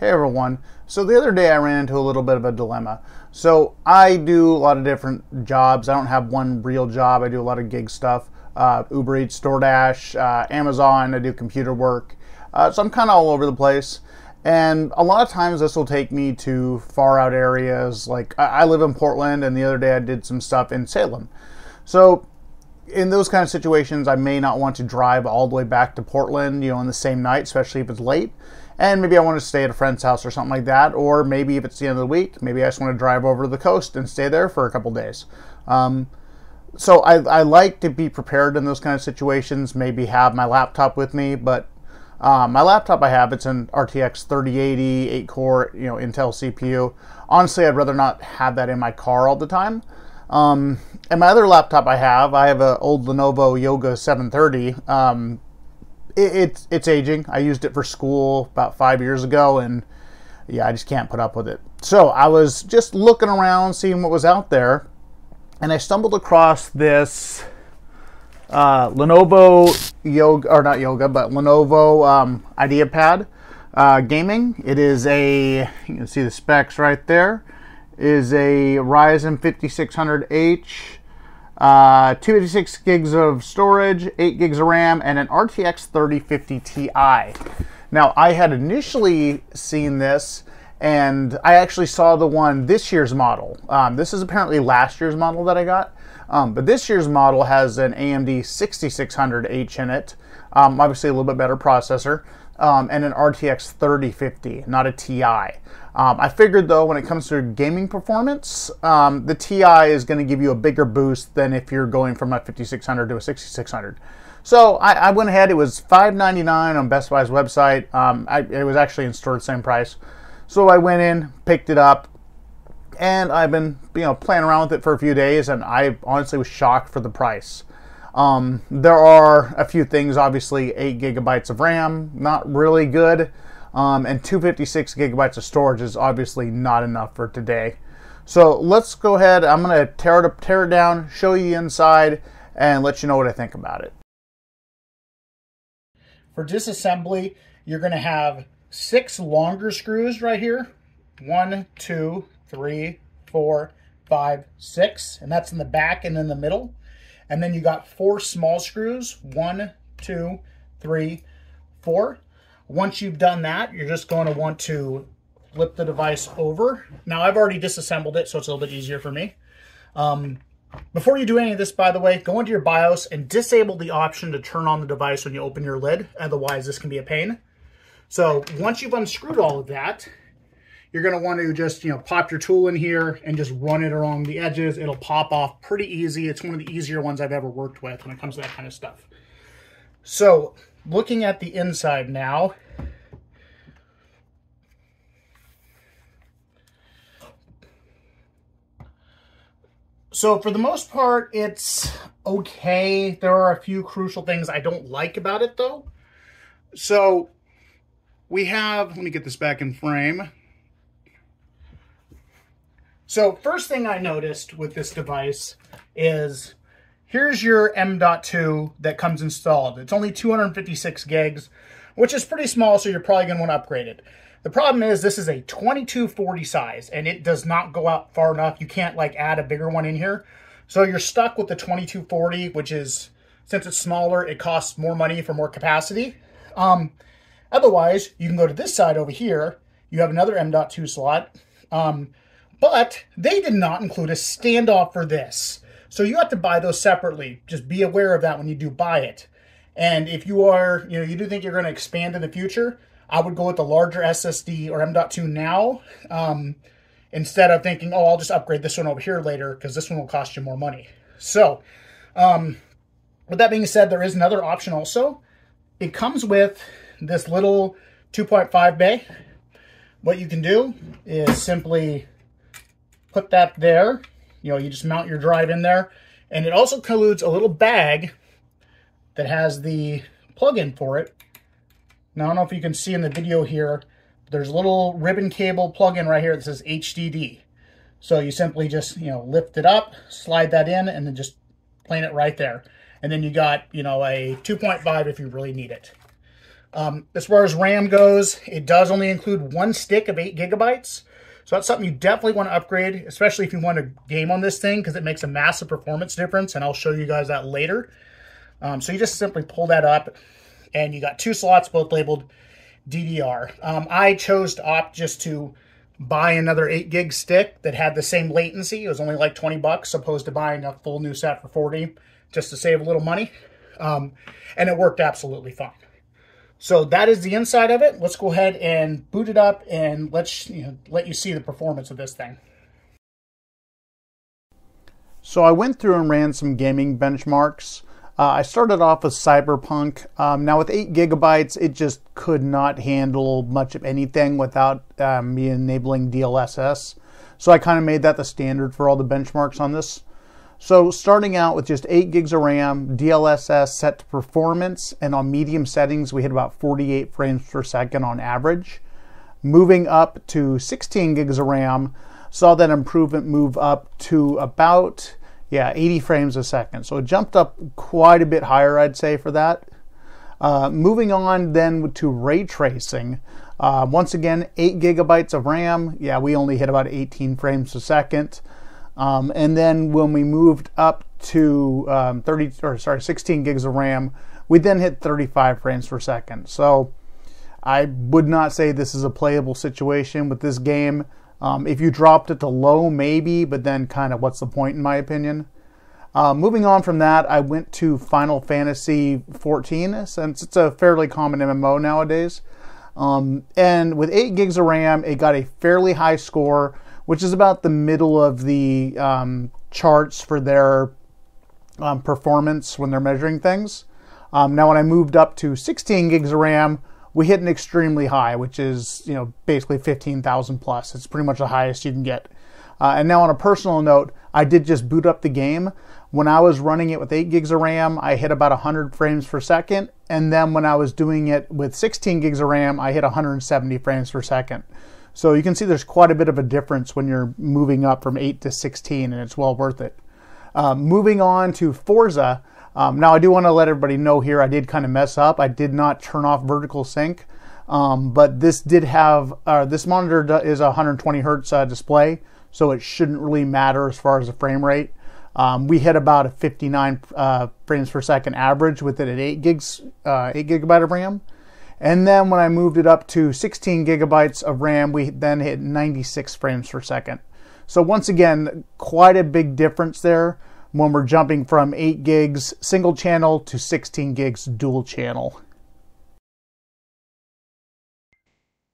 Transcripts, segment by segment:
Hey everyone. So the other day I ran into a little bit of a dilemma. So I do a lot of different jobs. I don't have one real job. I do a lot of gig stuff. Uh, Uber Eats, DoorDash, uh, Amazon. I do computer work. Uh, so I'm kind of all over the place. And a lot of times this will take me to far out areas. Like I, I live in Portland, and the other day I did some stuff in Salem. So in those kind of situations, I may not want to drive all the way back to Portland, you know, in the same night, especially if it's late and maybe I want to stay at a friend's house or something like that. Or maybe if it's the end of the week, maybe I just want to drive over to the coast and stay there for a couple days. Um, so I, I, like to be prepared in those kind of situations. Maybe have my laptop with me, but um, my laptop I have it's an RTX 3080 8 core you know Intel CPU. Honestly, I'd rather not have that in my car all the time. Um, and my other laptop I have, I have an old Lenovo Yoga 730. Um, it, it's it's aging. I used it for school about five years ago, and yeah, I just can't put up with it. So I was just looking around, seeing what was out there, and I stumbled across this uh, Lenovo Yoga, or not Yoga, but Lenovo um, IdeaPad uh, Gaming. It is a, you can see the specs right there, is a Ryzen 5600H uh, 256 gigs of storage, 8 gigs of RAM, and an RTX 3050 Ti. Now, I had initially seen this, and I actually saw the one this year's model. Um, this is apparently last year's model that I got, um, but this year's model has an AMD 6600H in it, um, obviously a little bit better processor, um, and an RTX 3050, not a Ti. Um, I figured though, when it comes to gaming performance, um, the Ti is going to give you a bigger boost than if you're going from a 5600 to a 6600. So I, I went ahead. It was $5.99 on Best Buy's website. Um, I, it was actually in store at the same price. So I went in, picked it up, and I've been you know playing around with it for a few days, and I honestly was shocked for the price. Um, there are a few things, obviously, eight gigabytes of RAM, not really good. Um, and 256 gigabytes of storage is obviously not enough for today. So let's go ahead. I'm going to tear it, up, tear it down, show you inside, and let you know what I think about it. For disassembly, you're going to have six longer screws right here. One, two, three, four, five, six. And that's in the back and in the middle. And then you got four small screws. One, two, three, four. Once you've done that, you're just going to want to flip the device over. Now, I've already disassembled it, so it's a little bit easier for me. Um, before you do any of this, by the way, go into your BIOS and disable the option to turn on the device when you open your lid. Otherwise, this can be a pain. So once you've unscrewed all of that, you're going to want to just, you know, pop your tool in here and just run it along the edges. It'll pop off pretty easy. It's one of the easier ones I've ever worked with when it comes to that kind of stuff. So looking at the inside now, So for the most part, it's okay. There are a few crucial things I don't like about it though. So we have, let me get this back in frame. So first thing I noticed with this device is here's your M.2 that comes installed. It's only 256 gigs, which is pretty small, so you're probably going to want to upgrade it. The problem is this is a 2240 size, and it does not go out far enough. You can't like add a bigger one in here. So you're stuck with the 2240, which is, since it's smaller, it costs more money for more capacity. Um, otherwise, you can go to this side over here. You have another M.2 slot. Um, but they did not include a standoff for this. So you have to buy those separately. Just be aware of that when you do buy it. And if you are, you know, you do think you're going to expand in the future, I would go with the larger SSD or M.2 now um, instead of thinking, oh, I'll just upgrade this one over here later because this one will cost you more money. So, um, with that being said, there is another option also. It comes with this little 2.5 bay. What you can do is simply put that there. You know, you just mount your drive in there. And it also includes a little bag that has the plug-in for it. Now, I don't know if you can see in the video here, there's a little ribbon cable plug-in right here that says HDD. So you simply just, you know, lift it up, slide that in, and then just plane it right there. And then you got, you know, a 2.5 if you really need it. Um, as far as RAM goes, it does only include one stick of 8 gigabytes. So that's something you definitely want to upgrade, especially if you want to game on this thing, because it makes a massive performance difference, and I'll show you guys that later. Um, so you just simply pull that up, and you got two slots, both labeled DDR. Um, I chose to opt just to buy another 8 gig stick that had the same latency. It was only like 20 bucks, opposed to buying a full new set for 40, just to save a little money. Um, and it worked absolutely fine. So that is the inside of it. Let's go ahead and boot it up and let's you know, let you see the performance of this thing. So I went through and ran some gaming benchmarks. Uh, I started off with Cyberpunk. Um, now with 8 gigabytes, it just could not handle much of anything without um, me enabling DLSS. So I kind of made that the standard for all the benchmarks on this. So starting out with just 8 gigs of RAM, DLSS set to performance, and on medium settings we hit about 48 frames per second on average. Moving up to 16 gigs of RAM, saw that improvement move up to about, yeah, 80 frames a second. So it jumped up quite a bit higher, I'd say, for that. Uh, moving on then to ray tracing. Uh, once again, 8 gigabytes of RAM. Yeah, we only hit about 18 frames a second. Um, and then when we moved up to um, 30 or sorry 16 gigs of RAM, we then hit 35 frames per second. So I would not say this is a playable situation with this game. Um, if you dropped it to low, maybe, but then kind of what's the point in my opinion? Uh, moving on from that, I went to Final Fantasy 14 since it's a fairly common MMO nowadays. Um, and with 8 gigs of RAM, it got a fairly high score which is about the middle of the um, charts for their um, performance when they're measuring things. Um, now, when I moved up to 16 gigs of RAM, we hit an extremely high, which is you know basically 15,000 plus. It's pretty much the highest you can get. Uh, and now, on a personal note, I did just boot up the game. When I was running it with 8 gigs of RAM, I hit about 100 frames per second. And then when I was doing it with 16 gigs of RAM, I hit 170 frames per second. So you can see there's quite a bit of a difference when you're moving up from 8 to 16, and it's well worth it. Um, moving on to Forza. Um, now, I do want to let everybody know here I did kind of mess up. I did not turn off vertical sync, um, but this did have, uh, this monitor is a 120 hertz uh, display, so it shouldn't really matter as far as the frame rate. Um, we hit about a 59 uh, frames per second average with it at 8 gigs, uh, 8 gigabyte of RAM. And then when I moved it up to 16 gigabytes of RAM, we then hit 96 frames per second. So once again, quite a big difference there when we're jumping from 8 gigs single channel to 16 gigs dual channel.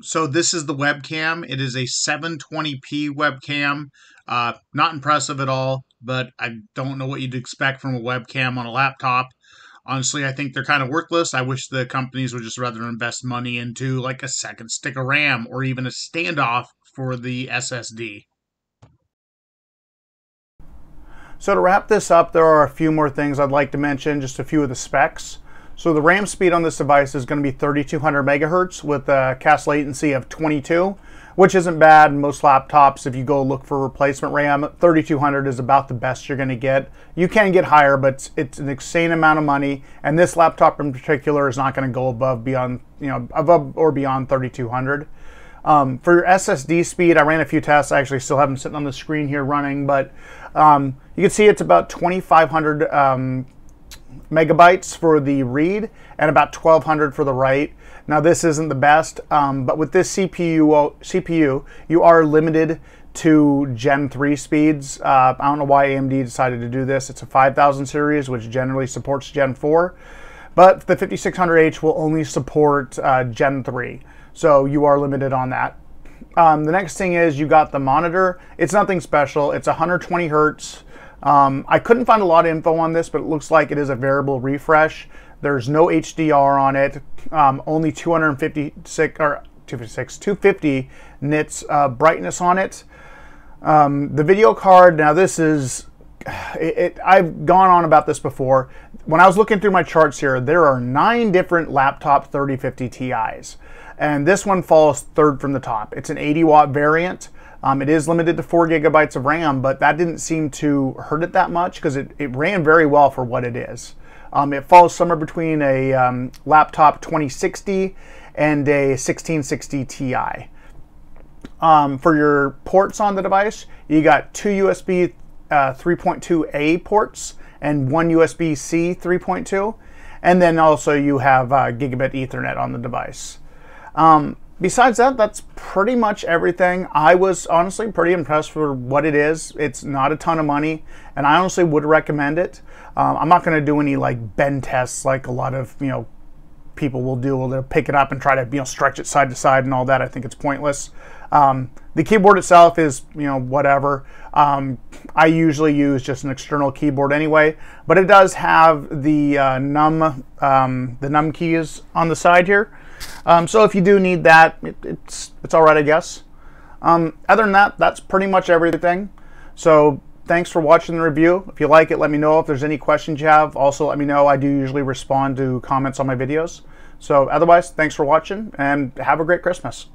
So this is the webcam. It is a 720p webcam. Uh, not impressive at all, but I don't know what you'd expect from a webcam on a laptop honestly, I think they're kind of worthless. I wish the companies would just rather invest money into like a second stick of RAM or even a standoff for the SSD. So to wrap this up, there are a few more things I'd like to mention, just a few of the specs. So the RAM speed on this device is going to be 3200 megahertz with a CAS latency of 22 which isn't bad. Most laptops, if you go look for replacement RAM, 3200 is about the best you're going to get. You can get higher, but it's an insane amount of money, and this laptop in particular is not going to go above beyond, you know, above or beyond 3200. Um, for your SSD speed, I ran a few tests. I actually still have them sitting on the screen here running, but um, you can see it's about 2500 um, megabytes for the read and about 1200 for the write. Now this isn't the best, um, but with this CPU, CPU, you are limited to Gen 3 speeds. Uh, I don't know why AMD decided to do this. It's a 5000 series, which generally supports Gen 4, but the 5600H will only support uh, Gen 3, so you are limited on that. Um, the next thing is you got the monitor. It's nothing special. It's 120 hertz. Um, I couldn't find a lot of info on this, but it looks like it is a variable refresh. There's no HDR on it. Um, only 256 or 256, 250 nits uh, brightness on it. Um, the video card. Now this is. It, it, I've gone on about this before. When I was looking through my charts here, there are nine different laptop 3050 Ti's, and this one falls third from the top. It's an 80 watt variant. Um, it is limited to four gigabytes of RAM, but that didn't seem to hurt it that much because it, it ran very well for what it is. Um, it falls somewhere between a um, laptop 2060 and a 1660 Ti. Um, for your ports on the device, you got two USB uh, 3.2A ports and one USB-C 3.2, and then also you have uh, gigabit Ethernet on the device. Um, besides that, that's pretty much everything. I was honestly pretty impressed for what it is. It's not a ton of money, and I honestly would recommend it. Um, I'm not going to do any like bend tests like a lot of you know people will do. They'll pick it up and try to you know stretch it side to side and all that. I think it's pointless. Um, the keyboard itself is you know whatever. Um, I usually use just an external keyboard anyway, but it does have the uh, num um, the num keys on the side here. Um, so if you do need that, it, it's it's all right, I guess. Um, other than that, that's pretty much everything. So thanks for watching the review. If you like it, let me know if there's any questions you have. Also, let me know. I do usually respond to comments on my videos. So otherwise, thanks for watching and have a great Christmas.